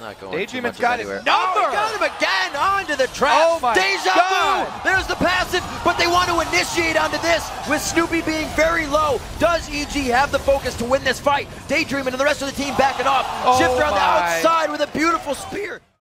not going Daydreamin's too much got of his anywhere. number. Oh, got him again onto the trap. Oh my Deja God. vu. There's the passive, but they want to initiate onto this with Snoopeh being very low. Does EG have the focus to win this fight? Daydreaming and the rest of the team backing off. Oh Shifter on the outside with a beautiful spear.